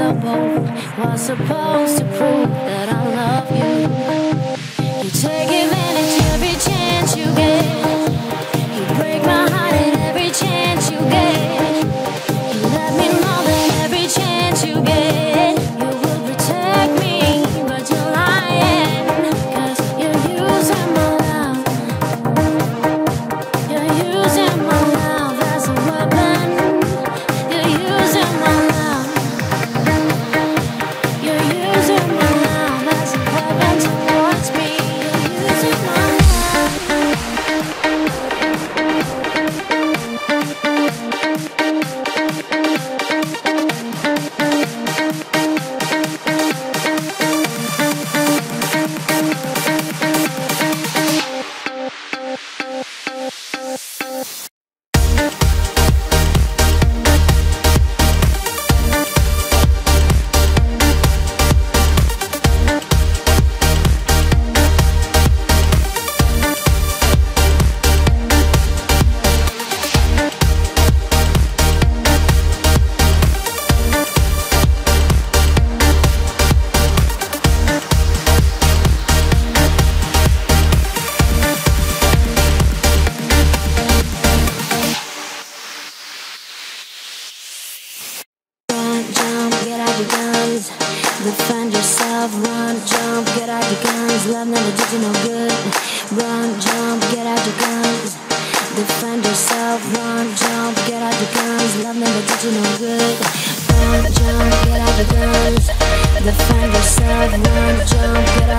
so bold was supposed to prove that I love you. You take advantage every chance you get. You break my heart at every chance you get. You let me more than every chance you get. to find yourself. Run, jump, get out your guns. Love never did you no good. Run, jump, get out your guns. Defend yourself. Run, jump, get out your guns. Love never did you no good. Run, jump, get out your guns. Defend yourself. Run, jump, get out